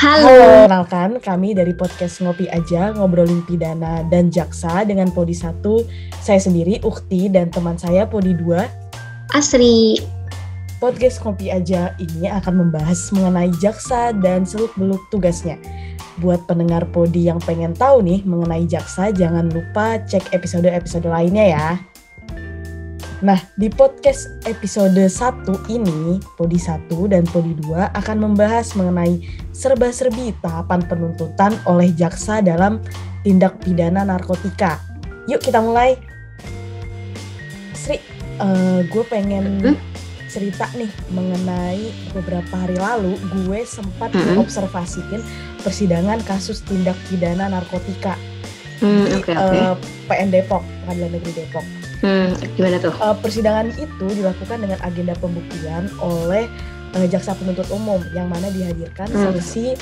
Halo. Kenalkan, kami dari podcast Ngopi Aja, ngobrolin pidana dan jaksa dengan Podi 1. Saya sendiri, Ukti, dan teman saya Podi 2. Asri. Podcast Ngopi Aja ini akan membahas mengenai jaksa dan seluk-beluk tugasnya. Buat pendengar Podi yang pengen tahu nih mengenai jaksa, jangan lupa cek episode-episode lainnya ya. Nah, di podcast episode 1 ini, Podi 1 dan Podi 2 akan membahas mengenai serba-serbi tahapan penuntutan oleh jaksa dalam tindak pidana narkotika. Yuk kita mulai. Sri, uh, gue pengen hmm? cerita nih mengenai beberapa hari lalu gue sempat hmm. mengobservasikan persidangan kasus tindak pidana narkotika hmm, di okay, okay. Uh, PN Depok, Pengadilan Negeri Depok. Hmm, gimana tuh? Uh, persidangan itu dilakukan dengan agenda pembuktian oleh uh, jaksa penuntut umum yang mana dihadirkan hmm. saksi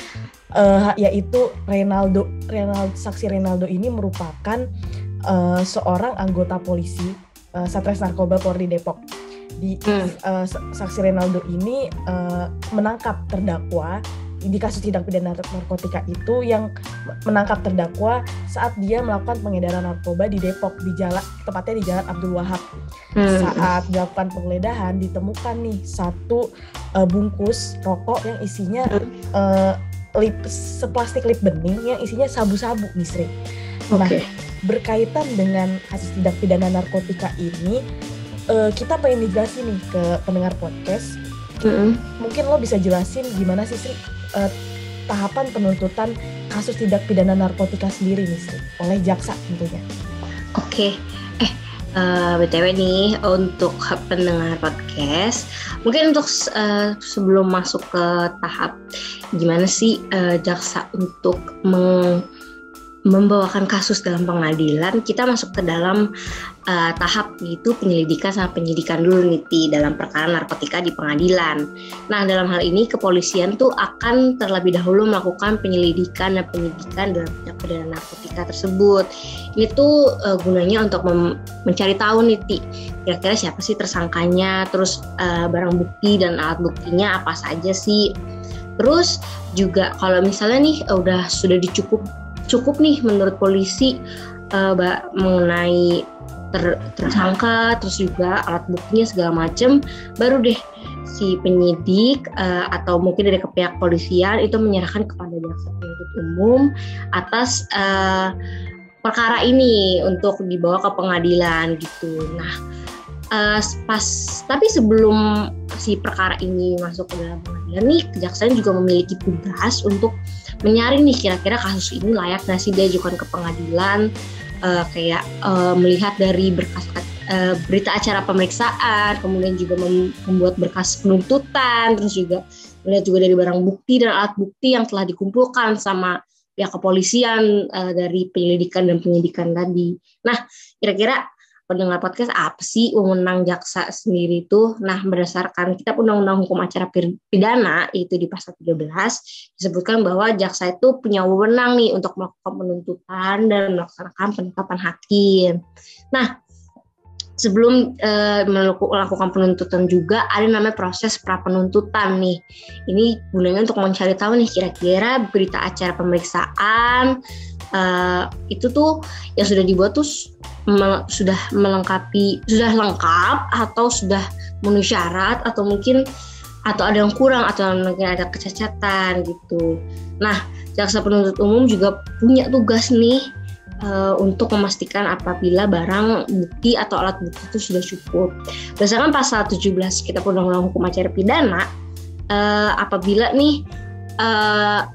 uh, yaitu Renaldo Renaldo saksi Renaldo ini merupakan uh, seorang anggota polisi uh, Satres Narkoba Polri Depok. Di hmm. uh, saksi Renaldo ini uh, menangkap terdakwa di kasus tindak pidana narkotika itu yang menangkap terdakwa saat dia melakukan pengedaran narkoba di Depok di jalan tepatnya di Jalan Abdul Wahab. Hmm. Saat dilakukan penggeledahan ditemukan nih satu uh, bungkus rokok yang isinya uh, lip seplastik lip bening yang isinya sabu-sabu nih Sri. Nah, okay. berkaitan dengan kasus tindak pidana narkotika ini uh, kita pengen dijelasin nih ke pendengar podcast. Mm -hmm. Mungkin lo bisa jelasin gimana sih Sri uh, tahapan penuntutan kasus tindak pidana narkotika sendiri nih oleh jaksa tentunya. Oke, eh uh, btw nih untuk pendengar podcast, mungkin untuk uh, sebelum masuk ke tahap gimana sih uh, jaksa untuk meng membawakan kasus dalam pengadilan, kita masuk ke dalam uh, tahap itu penyelidikan sama penyidikan dulu nih di dalam perkara narkotika di pengadilan. Nah dalam hal ini kepolisian tuh akan terlebih dahulu melakukan penyelidikan dan penyidikan dalam tindak narkotika tersebut. Ini tuh uh, gunanya untuk mencari tahu nih ti kira-kira siapa sih tersangkanya, terus uh, barang bukti dan alat buktinya apa saja sih. Terus juga kalau misalnya nih udah sudah dicukup cukup nih menurut polisi uh, mengenai ter, tersangka terus juga alat buktinya segala macem baru deh si penyidik uh, atau mungkin dari pihak polisian itu menyerahkan kepada jaksa penuntut umum atas uh, perkara ini untuk dibawa ke pengadilan gitu. Nah, uh, pas tapi sebelum si perkara ini masuk ke dalam pengadilan nih kejaksaan juga memiliki tugas untuk menyaring nih kira-kira kasus ini layak nggak sih diajukan ke pengadilan uh, kayak uh, melihat dari berkas uh, berita acara pemeriksaan kemudian juga membuat berkas penuntutan terus juga melihat juga dari barang bukti dan alat bukti yang telah dikumpulkan sama pihak kepolisian uh, dari penyelidikan dan penyidikan tadi. Nah, kira-kira pendengar podcast apa sih wewenang jaksa sendiri itu? Nah, berdasarkan kitab Undang-Undang Hukum Acara Pidana itu di pasal 13 disebutkan bahwa jaksa itu punya wewenang nih untuk melakukan penuntutan dan melaksanakan penetapan hakim. Nah, sebelum uh, melakukan penuntutan juga ada namanya proses pra penuntutan nih. Ini gunanya untuk mencari tahu nih kira-kira berita acara pemeriksaan uh, itu tuh yang sudah dibuat tuh me sudah melengkapi sudah lengkap atau sudah memenuhi syarat atau mungkin atau ada yang kurang atau mungkin ada kecacatan gitu. Nah, jaksa penuntut umum juga punya tugas nih uh, untuk memastikan apabila barang bukti atau alat bukti itu sudah cukup. Berdasarkan pasal 17 Kitab Undang-Undang Hukum Acara Pidana, uh, apabila nih uh,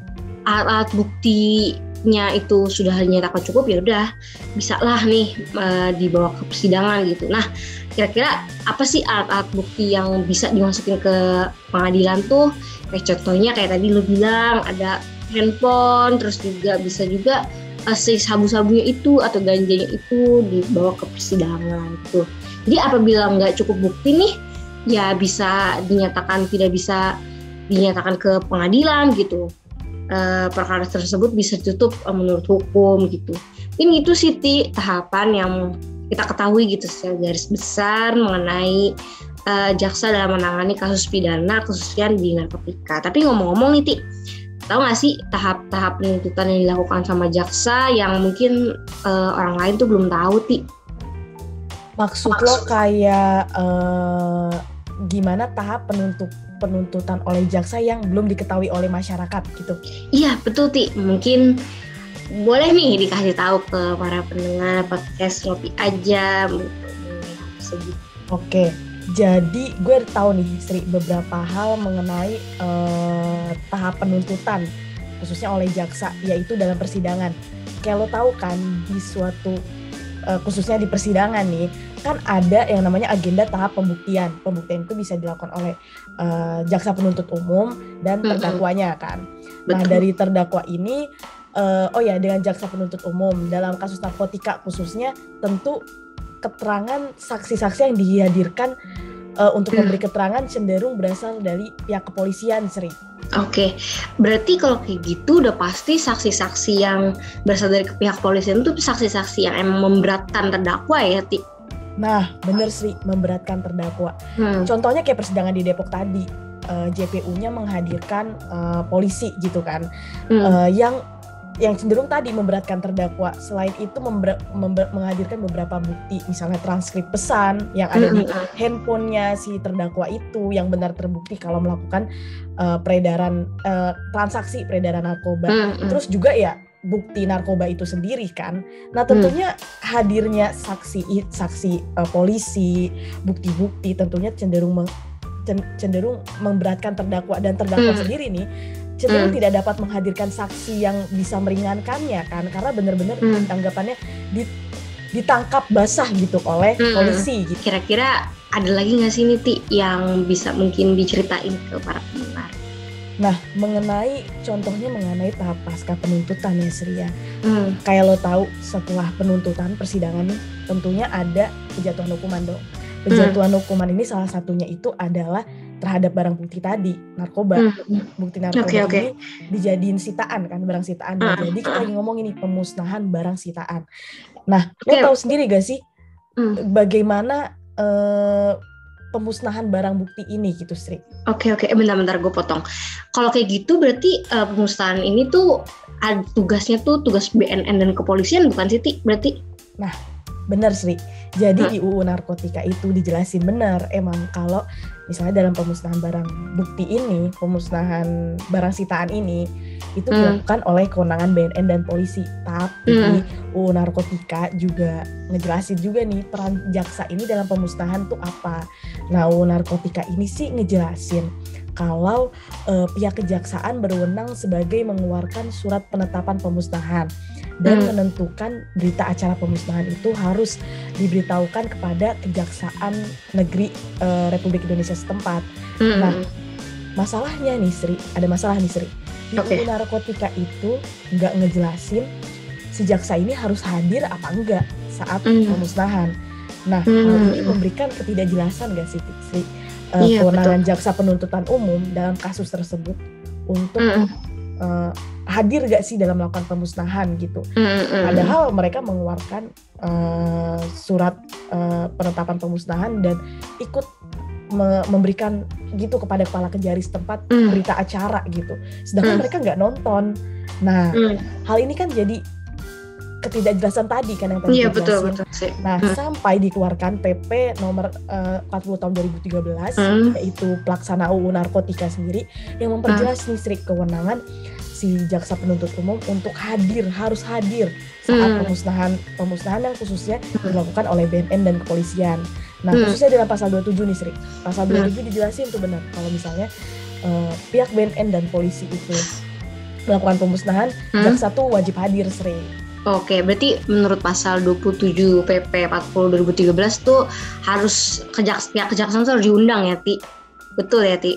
alat, alat bukti nya itu sudah dinyatakan cukup ya udah bisa lah nih uh, dibawa ke persidangan gitu. Nah kira-kira apa sih alat-alat bukti yang bisa dimasukin ke pengadilan tuh? Kayak contohnya kayak tadi lo bilang ada handphone, terus juga bisa juga uh, si sabu-sabunya itu atau ganjanya itu dibawa ke persidangan gitu. Jadi apabila nggak cukup bukti nih, ya bisa dinyatakan tidak bisa dinyatakan ke pengadilan gitu uh, perkara tersebut bisa ditutup uh, menurut hukum gitu. Ini itu sih tahapan yang kita ketahui gitu secara garis besar mengenai uh, jaksa dalam menangani kasus pidana khususnya di narkotika. Tapi ngomong-ngomong nih Ti, tahu nggak sih tahap-tahap penuntutan yang dilakukan sama jaksa yang mungkin uh, orang lain tuh belum tahu ti? Maksud, maksud lo kayak uh, gimana tahap penuntut penuntutan oleh jaksa yang belum diketahui oleh masyarakat gitu? Iya betul ti. Mungkin boleh nih dikasih tahu ke para pendengar podcast Lopi aja Oke, jadi gue tahu nih Sri beberapa hal mengenai uh, tahap penuntutan khususnya oleh jaksa yaitu dalam persidangan. Kayak lo tahu kan di suatu uh, khususnya di persidangan nih kan ada yang namanya agenda tahap pembuktian. Pembuktian itu bisa dilakukan oleh uh, jaksa penuntut umum dan terdakwanya kan. Nah dari terdakwa ini uh, oh ya dengan jaksa penuntut umum dalam kasus narkotika khususnya tentu keterangan saksi-saksi yang dihadirkan uh, untuk hmm. memberi keterangan cenderung berasal dari pihak kepolisian, Sri. Oke, berarti kalau kayak gitu udah pasti saksi-saksi yang berasal dari pihak kepolisian itu saksi-saksi yang emang memberatkan terdakwa ya, Ti? Nah, bener Sri, memberatkan terdakwa. Hmm. Contohnya kayak persidangan di Depok tadi, uh, eh, JPU-nya menghadirkan uh, polisi gitu kan, hmm. uh, yang yang cenderung tadi memberatkan terdakwa. Selain itu member, member, menghadirkan beberapa bukti, misalnya transkrip pesan yang ada di handphonenya si terdakwa itu yang benar terbukti kalau melakukan uh, peredaran uh, transaksi peredaran narkoba. Terus juga ya bukti narkoba itu sendiri kan. Nah tentunya hadirnya saksi saksi uh, polisi, bukti-bukti tentunya cenderung meng, cenderung memberatkan terdakwa dan terdakwa sendiri nih cenderung hmm. tidak dapat menghadirkan saksi yang bisa meringankannya kan karena benar-benar hmm. tanggapannya ditangkap basah gitu oleh hmm. polisi gitu. Kira-kira ada lagi nggak sih Niti yang bisa mungkin diceritain ke para pendengar? Nah, mengenai contohnya mengenai tahap pasca penuntutan ya Sri ya. Hmm. Kayak lo tahu setelah penuntutan persidangan nih tentunya ada kejatuhan hukuman dong. Kejatuhan hmm. hukuman ini salah satunya itu adalah terhadap barang bukti tadi narkoba hmm. bukti narkoba okay, okay. ini dijadiin sitaan kan barang sitaan uh, jadi kita uh. lagi ngomong ini pemusnahan barang sitaan nah okay. lo tahu sendiri gak sih hmm. bagaimana uh, pemusnahan barang bukti ini gitu Sri. Oke okay, oke, okay. bentar-bentar gue potong. Kalau kayak gitu berarti uh, pemusnahan ini tuh tugasnya tuh tugas BNN dan kepolisian bukan Siti berarti? Nah benar Sri. Jadi hmm. di UU narkotika itu dijelasin benar emang kalau misalnya dalam pemusnahan barang bukti ini, pemusnahan barang sitaan ini itu hmm. dilakukan oleh kewenangan BNN dan polisi. Tapi hmm. UU narkotika juga ngejelasin juga nih peran jaksa ini dalam pemusnahan tuh apa. Nah, UU narkotika ini sih ngejelasin kalau uh, pihak kejaksaan berwenang sebagai mengeluarkan surat penetapan pemusnahan dan hmm. menentukan berita acara pemusnahan itu harus diberitahukan kepada Kejaksaan Negeri uh, Republik Indonesia setempat. Hmm. Nah, masalahnya nih Sri, ada masalah nih Sri. Di okay. narkotika itu nggak ngejelasin si jaksa ini harus hadir apa enggak saat hmm. pemusnahan. Nah, hmm. hal ini memberikan ketidakjelasan gak sih Sri? Uh, iya, kewenangan betul. jaksa penuntutan umum dalam kasus tersebut untuk hmm. Uh, hadir gak sih dalam melakukan pemusnahan gitu. Mm-hmm. Padahal mereka mengeluarkan uh, surat uh, penetapan pemusnahan dan ikut me- memberikan gitu kepada kepala kejari setempat mm. berita acara gitu. Sedangkan mm. mereka nggak nonton. Nah, mm. hal ini kan jadi ketidakjelasan tadi kan yang tadi Iya betul betul Nah, hmm. sampai dikeluarkan PP nomor uh, 40 tahun 2013 hmm. yaitu pelaksana UU narkotika sendiri yang memperjelas hmm. nih Sri kewenangan si jaksa penuntut umum untuk hadir harus hadir saat hmm. pemusnahan pemusnahan yang khususnya hmm. dilakukan oleh BNN dan kepolisian. Nah hmm. khususnya dalam pasal 27 nih Sri. Pasal hmm. 27 dijelasin tuh benar kalau misalnya uh, pihak BNN dan polisi itu melakukan pemusnahan, hmm. jaksa tuh wajib hadir Sri. Oke, berarti menurut pasal 27 PP 40 2013 tuh harus kejaks pihak kejaksaan harus diundang ya, Ti. Betul ya, Ti?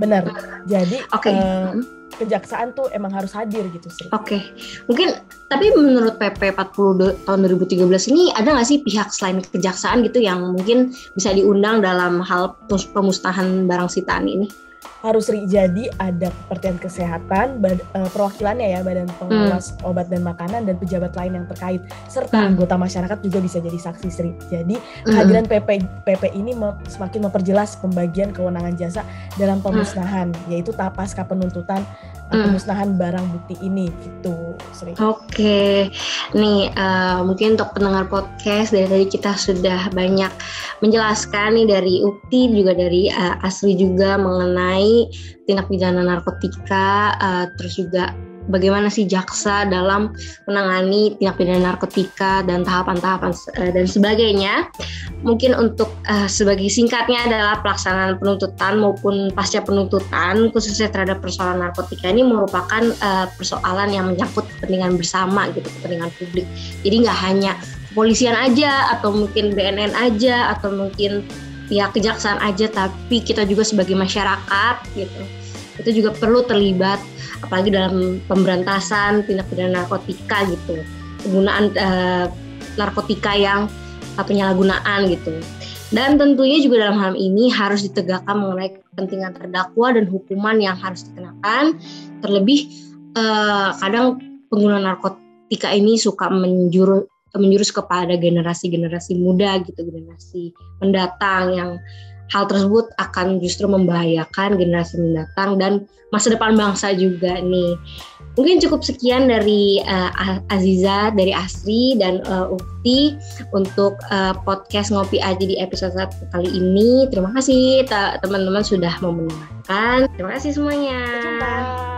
Benar. Jadi okay. uh, eh, kejaksaan tuh emang harus hadir gitu sih. Oke, okay. mungkin tapi menurut PP 40 tahun 2013 ini ada nggak sih pihak selain kejaksaan gitu yang mungkin bisa diundang dalam hal pemusnahan barang sitaan ini? Harus jadi ada Kementerian Kesehatan, bad, uh, perwakilannya ya Badan Pengawas hmm. Obat dan Makanan dan pejabat lain yang terkait serta hmm. anggota masyarakat juga bisa jadi saksi Sri. Jadi hmm. kehadiran PP PP ini me, semakin memperjelas pembagian kewenangan jasa dalam pemusnahan hmm. yaitu tahap pasca penuntutan uh, hmm. pemusnahan barang bukti ini gitu Sri. Oke. Okay. Nih uh, mungkin untuk pendengar podcast dari tadi kita sudah banyak menjelaskan nih dari Ukti juga dari uh, Asri juga mengenai tindak pidana narkotika, uh, terus juga bagaimana sih jaksa dalam menangani tindak pidana narkotika dan tahapan-tahapan uh, dan sebagainya. Mungkin untuk uh, sebagai singkatnya adalah pelaksanaan penuntutan maupun pasca penuntutan khususnya terhadap persoalan narkotika ini merupakan uh, persoalan yang menyangkut kepentingan bersama gitu, kepentingan publik. Jadi nggak hanya kepolisian aja atau mungkin BNN aja atau mungkin pihak kejaksaan aja tapi kita juga sebagai masyarakat gitu. Itu juga perlu terlibat apalagi dalam pemberantasan tindak pidana narkotika gitu. Penggunaan uh, narkotika yang uh, penyalahgunaan gitu. Dan tentunya juga dalam hal ini harus ditegakkan mengenai kepentingan terdakwa dan hukuman yang harus dikenakan. Terlebih uh, kadang pengguna narkotika ini suka menjuru menjurus kepada generasi-generasi muda gitu, generasi mendatang yang hal tersebut akan justru membahayakan generasi mendatang dan masa depan bangsa juga nih. Mungkin cukup sekian dari uh, Aziza, dari Asri dan uh, Ukti untuk uh, podcast Ngopi Aja di episode kali ini. Terima kasih teman-teman sudah mau mendengarkan. Terima kasih semuanya. Sampai jumpa.